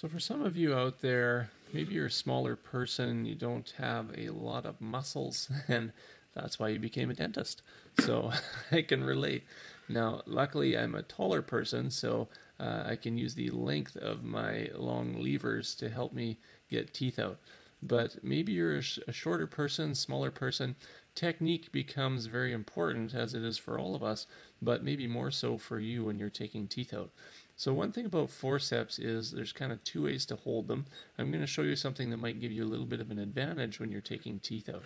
So, for some of you out there, maybe you're a smaller person, you don't have a lot of muscles, and that's why you became a dentist. So, I can relate. Now, luckily, I'm a taller person, so uh, I can use the length of my long levers to help me get teeth out. But maybe you're a, sh- a shorter person, smaller person. Technique becomes very important, as it is for all of us, but maybe more so for you when you're taking teeth out. So one thing about forceps is there's kind of two ways to hold them. I'm going to show you something that might give you a little bit of an advantage when you're taking teeth out.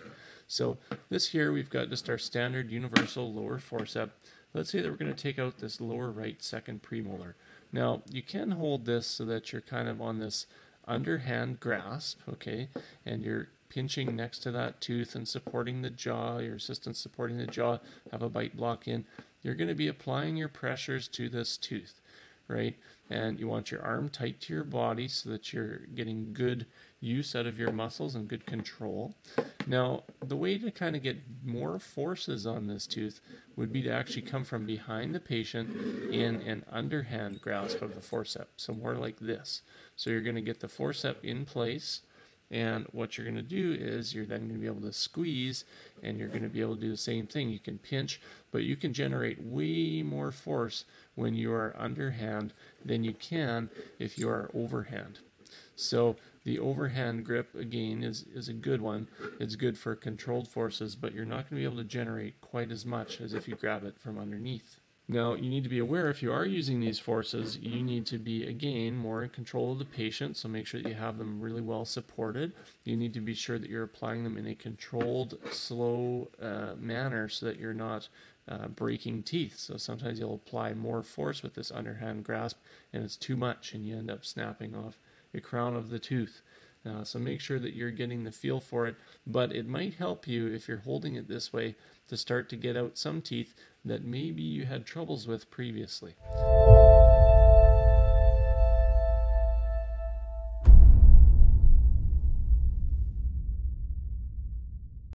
So this here, we've got just our standard universal lower forceps. Let's say that we're going to take out this lower right second premolar. Now, you can hold this so that you're kind of on this underhand grasp, okay, and you're pinching next to that tooth and supporting the jaw, your assistant supporting the jaw, have a bite block in. You're going to be applying your pressures to this tooth right? And you want your arm tight to your body so that you're getting good use out of your muscles and good control. Now, the way to kind of get more forces on this tooth would be to actually come from behind the patient in an underhand grasp of the forceps, so more like this. So you're going to get the forceps in place and what you're going to do is you're then going to be able to squeeze and you're going to be able to do the same thing. You can pinch, but you can generate way more force when you are underhand than you can if you are overhand. So the overhand grip again is, is a good one. It's good for controlled forces, but you're not going to be able to generate quite as much as if you grab it from underneath. Now, you need to be aware if you are using these forces, you need to be, again, more in control of the patient, so make sure that you have them really well supported. You need to be sure that you're applying them in a controlled, slow uh, manner so that you're not uh, breaking teeth. So sometimes you'll apply more force with this underhand grasp, and it's too much, and you end up snapping off the crown of the tooth. Uh, so make sure that you're getting the feel for it. But it might help you if you're holding it this way to start to get out some teeth that maybe you had troubles with previously.